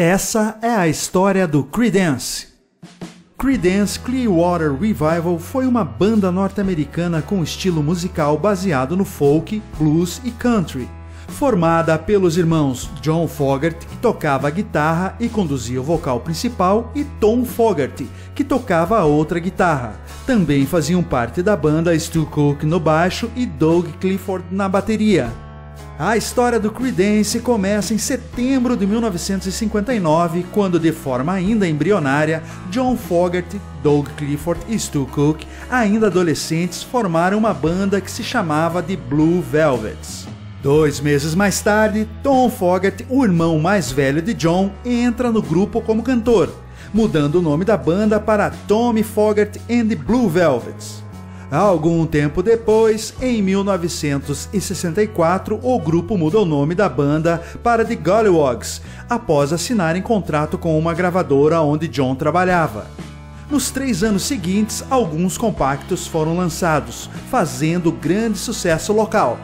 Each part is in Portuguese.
Essa é a história do Creedence. Creedence Clearwater Revival foi uma banda norte-americana com estilo musical baseado no folk, blues e country, formada pelos irmãos John Fogerty, que tocava a guitarra e conduzia o vocal principal, e Tom Fogerty, que tocava a outra guitarra. Também faziam parte da banda Stu Cook no baixo e Doug Clifford na bateria. A história do Creedence começa em setembro de 1959, quando, de forma ainda embrionária, John Fogerty, Doug Clifford e Stu Cook, ainda adolescentes, formaram uma banda que se chamava de Blue Velvets. Dois meses mais tarde, Tom Fogerty, o irmão mais velho de John, entra no grupo como cantor, mudando o nome da banda para Tommy Fogerty and the Blue Velvets. Algum tempo depois, em 1964, o grupo muda o nome da banda para The Gollywogs, após assinarem contrato com uma gravadora onde John trabalhava. Nos três anos seguintes, alguns compactos foram lançados, fazendo grande sucesso local.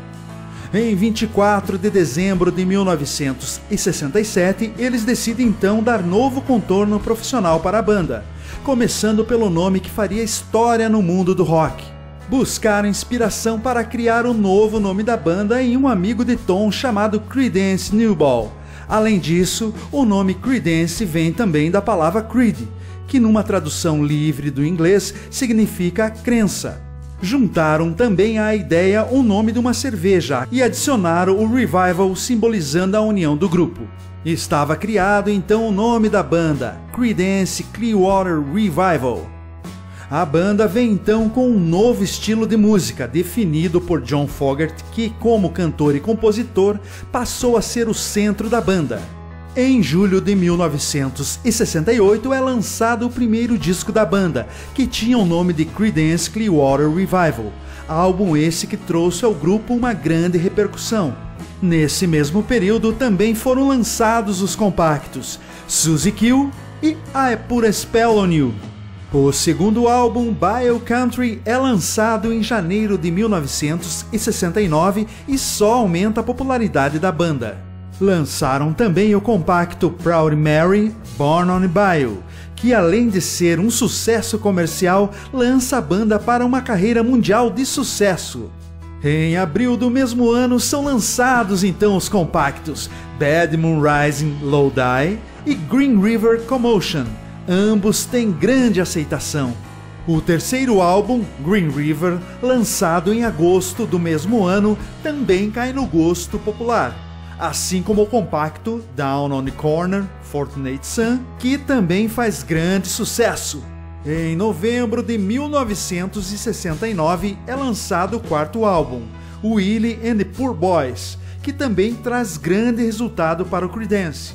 Em 24 de dezembro de 1967, eles decidem então dar novo contorno profissional para a banda, começando pelo nome que faria história no mundo do rock buscaram inspiração para criar o novo nome da banda em um amigo de Tom chamado Creedence Newball. Além disso, o nome Creedence vem também da palavra creed, que numa tradução livre do inglês significa crença. Juntaram também à ideia o nome de uma cerveja e adicionaram o revival simbolizando a união do grupo. Estava criado então o nome da banda, Creedence Clearwater Revival. A banda vem então com um novo estilo de música, definido por John Fogerty, que, como cantor e compositor, passou a ser o centro da banda. Em julho de 1968 é lançado o primeiro disco da banda, que tinha o nome de Creedence Clearwater Revival, álbum esse que trouxe ao grupo uma grande repercussão. Nesse mesmo período também foram lançados os compactos Suzy Kill e I Put a Spell on You. O segundo álbum, Bio Country, é lançado em janeiro de 1969 e só aumenta a popularidade da banda. Lançaram também o compacto Proud Mary, Born on Bio, que além de ser um sucesso comercial, lança a banda para uma carreira mundial de sucesso. Em abril do mesmo ano são lançados então os compactos Bad Moon Rising Low Die e Green River Commotion, Ambos têm grande aceitação. O terceiro álbum, Green River, lançado em agosto do mesmo ano, também cai no gosto popular, assim como o compacto Down on the Corner, Fortunate Sun, que também faz grande sucesso. Em novembro de 1969 é lançado o quarto álbum, Willie and the Poor Boys, que também traz grande resultado para o Creedence.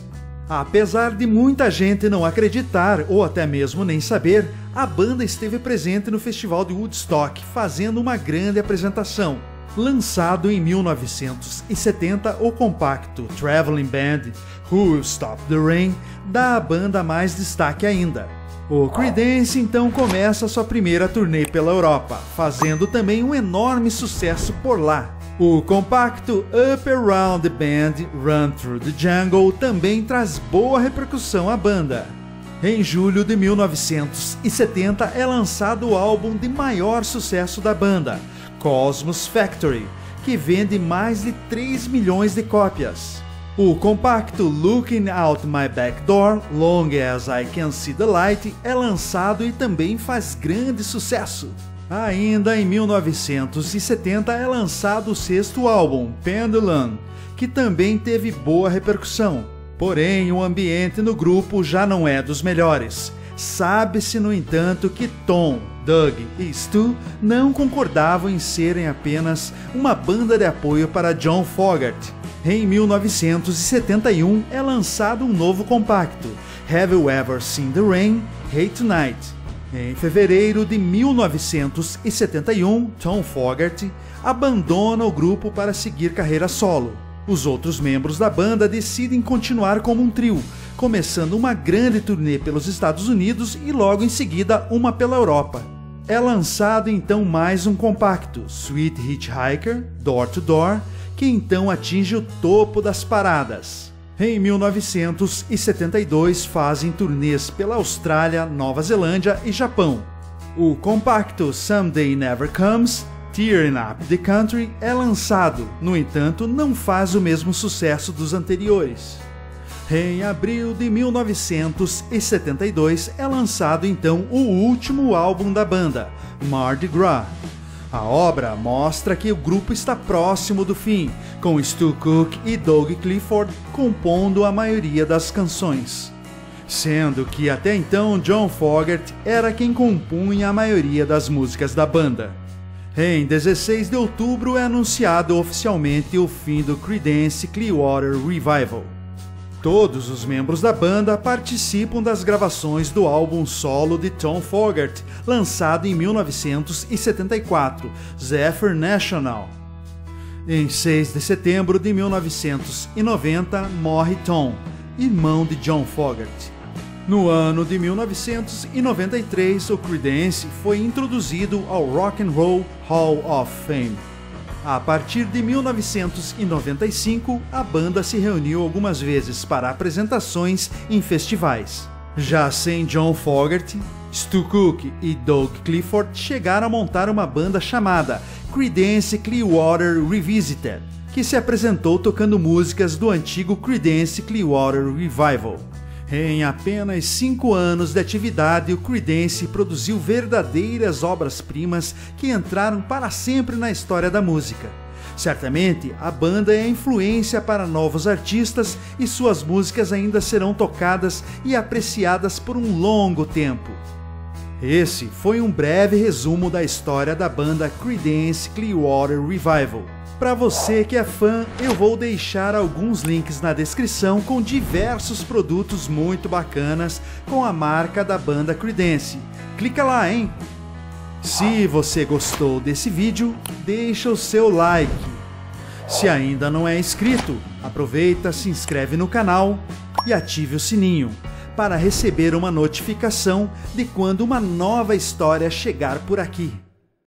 Apesar de muita gente não acreditar ou até mesmo nem saber, a banda esteve presente no Festival de Woodstock, fazendo uma grande apresentação. Lançado em 1970, o compacto Traveling Band Who Will Stop the Rain dá à banda mais destaque ainda. O Creedence então começa sua primeira turnê pela Europa, fazendo também um enorme sucesso por lá. O compacto Up Around the Band Run Through the Jungle também traz boa repercussão à banda. Em julho de 1970 é lançado o álbum de maior sucesso da banda, Cosmos Factory, que vende mais de 3 milhões de cópias. O compacto Looking Out My Back Door, Long As I Can See the Light, é lançado e também faz grande sucesso. Ainda em 1970 é lançado o sexto álbum, Pendulum, que também teve boa repercussão. Porém, o ambiente no grupo já não é dos melhores. Sabe-se, no entanto, que Tom, Doug e Stu não concordavam em serem apenas uma banda de apoio para John Fogerty. Em 1971 é lançado um novo compacto, Have You Ever Seen the Rain? Hate Tonight em fevereiro de 1971, Tom Fogerty abandona o grupo para seguir carreira solo. Os outros membros da banda decidem continuar como um trio, começando uma grande turnê pelos Estados Unidos e logo em seguida uma pela Europa. É lançado então mais um compacto, Sweet Hitchhiker, Door to Door, que então atinge o topo das paradas. Em 1972 fazem turnês pela Austrália, Nova Zelândia e Japão. O compacto Someday Never Comes, Tearing Up the Country é lançado, no entanto, não faz o mesmo sucesso dos anteriores. Em abril de 1972 é lançado então o último álbum da banda, Mardi Gras. A obra mostra que o grupo está próximo do fim, com Stu Cook e Doug Clifford compondo a maioria das canções. Sendo que até então John Fogerty era quem compunha a maioria das músicas da banda. Em 16 de outubro é anunciado oficialmente o fim do Creedence Clearwater Revival. Todos os membros da banda participam das gravações do álbum solo de Tom Fogerty, lançado em 1974, Zephyr National. Em 6 de setembro de 1990, morre Tom, irmão de John Fogerty. No ano de 1993, o Creedence foi introduzido ao Rock and Roll Hall of Fame. A partir de 1995, a banda se reuniu algumas vezes para apresentações em festivais. Já sem John Fogerty, Stu Cook e Doug Clifford chegaram a montar uma banda chamada Creedence Clearwater Revisited, que se apresentou tocando músicas do antigo Creedence Clearwater Revival. Em apenas cinco anos de atividade, o Creedence produziu verdadeiras obras-primas que entraram para sempre na história da música. Certamente, a banda é influência para novos artistas e suas músicas ainda serão tocadas e apreciadas por um longo tempo. Esse foi um breve resumo da história da banda Creedence Clearwater Revival. Para você que é fã, eu vou deixar alguns links na descrição com diversos produtos muito bacanas com a marca da banda Creedence. Clica lá, hein? Se você gostou desse vídeo, deixa o seu like. Se ainda não é inscrito, aproveita, se inscreve no canal e ative o sininho para receber uma notificação de quando uma nova história chegar por aqui.